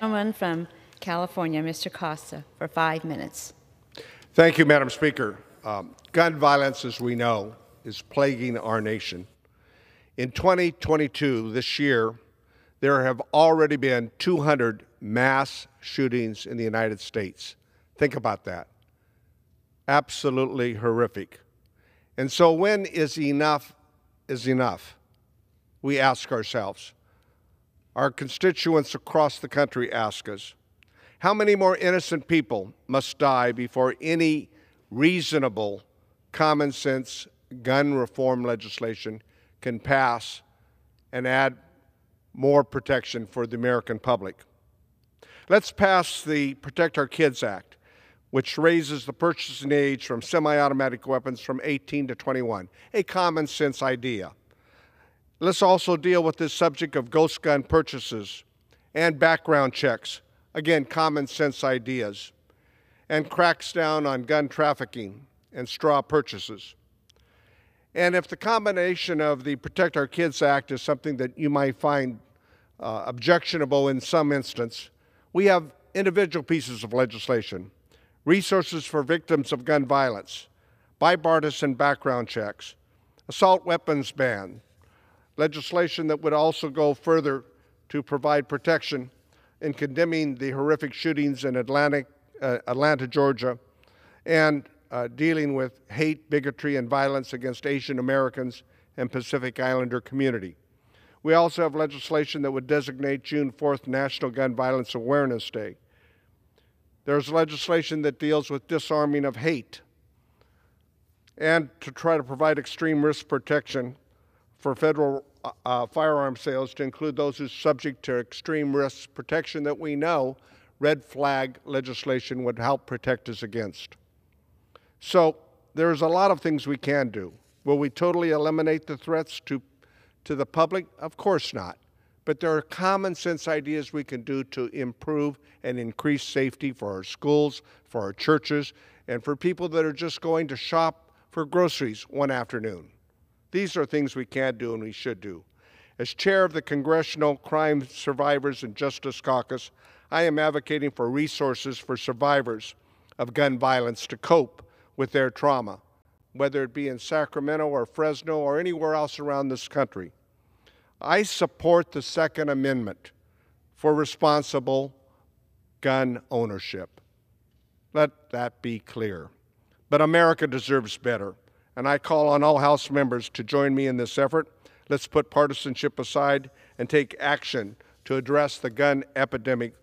Gentleman from California, Mr. Costa, for five minutes. Thank you, Madam Speaker. Um, gun violence, as we know, is plaguing our nation. In 2022, this year, there have already been 200 mass shootings in the United States. Think about that. Absolutely horrific. And so, when is enough is enough? We ask ourselves. Our constituents across the country ask us how many more innocent people must die before any reasonable, common sense gun reform legislation can pass and add more protection for the American public? Let's pass the Protect Our Kids Act, which raises the purchasing age from semi automatic weapons from 18 to 21, a common sense idea. Let's also deal with this subject of ghost gun purchases and background checks. Again, common sense ideas. And cracks down on gun trafficking and straw purchases. And if the combination of the Protect Our Kids Act is something that you might find uh, objectionable in some instance, we have individual pieces of legislation resources for victims of gun violence, bipartisan background checks, assault weapons ban, legislation that would also go further to provide protection in condemning the horrific shootings in Atlantic, uh, Atlanta, Georgia, and uh, dealing with hate, bigotry, and violence against Asian Americans and Pacific Islander community. We also have legislation that would designate June 4th National Gun Violence Awareness Day. There's legislation that deals with disarming of hate and to try to provide extreme risk protection for federal uh, uh, firearm sales to include those who are subject to extreme risk protection that we know red flag legislation would help protect us against. So there's a lot of things we can do. Will we totally eliminate the threats to, to the public? Of course not. But there are common sense ideas we can do to improve and increase safety for our schools, for our churches, and for people that are just going to shop for groceries one afternoon. These are things we can do and we should do. As chair of the Congressional Crime Survivors and Justice Caucus, I am advocating for resources for survivors of gun violence to cope with their trauma, whether it be in Sacramento or Fresno or anywhere else around this country. I support the Second Amendment for responsible gun ownership. Let that be clear. But America deserves better and I call on all House members to join me in this effort. Let's put partisanship aside and take action to address the gun epidemic